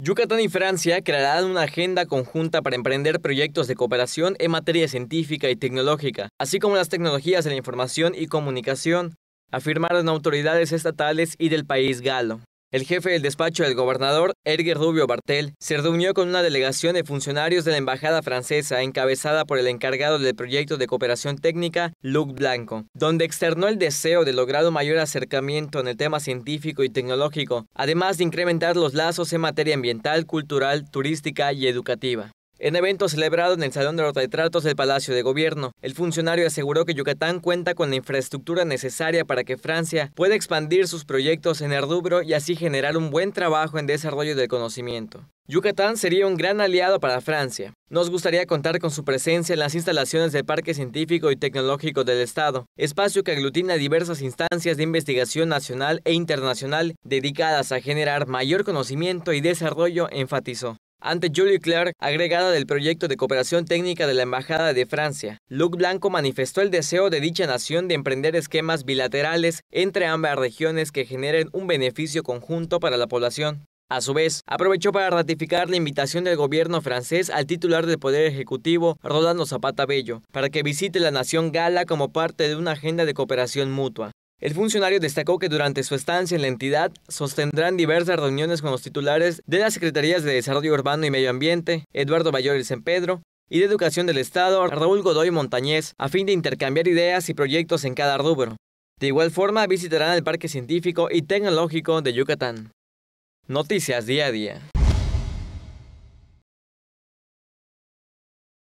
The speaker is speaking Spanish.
Yucatán y Francia crearán una agenda conjunta para emprender proyectos de cooperación en materia científica y tecnológica, así como las tecnologías de la información y comunicación, afirmaron autoridades estatales y del país galo. El jefe del despacho del gobernador, Edgar Rubio Bartel, se reunió con una delegación de funcionarios de la embajada francesa encabezada por el encargado del proyecto de cooperación técnica, Luc Blanco, donde externó el deseo de lograr un mayor acercamiento en el tema científico y tecnológico, además de incrementar los lazos en materia ambiental, cultural, turística y educativa. En evento celebrado en el Salón de los Retratos del Palacio de Gobierno, el funcionario aseguró que Yucatán cuenta con la infraestructura necesaria para que Francia pueda expandir sus proyectos en el y así generar un buen trabajo en desarrollo del conocimiento. Yucatán sería un gran aliado para Francia. Nos gustaría contar con su presencia en las instalaciones del Parque Científico y Tecnológico del Estado, espacio que aglutina diversas instancias de investigación nacional e internacional dedicadas a generar mayor conocimiento y desarrollo, enfatizó. Ante Julie Clark, agregada del proyecto de cooperación técnica de la Embajada de Francia, Luc Blanco manifestó el deseo de dicha nación de emprender esquemas bilaterales entre ambas regiones que generen un beneficio conjunto para la población. A su vez, aprovechó para ratificar la invitación del gobierno francés al titular del Poder Ejecutivo, Rolando Zapata Bello, para que visite la nación gala como parte de una agenda de cooperación mutua. El funcionario destacó que durante su estancia en la entidad sostendrán diversas reuniones con los titulares de las Secretarías de Desarrollo Urbano y Medio Ambiente, Eduardo Bayor San Pedro, y de Educación del Estado, Raúl Godoy Montañez, a fin de intercambiar ideas y proyectos en cada rubro. De igual forma, visitarán el Parque Científico y Tecnológico de Yucatán. Noticias día a día.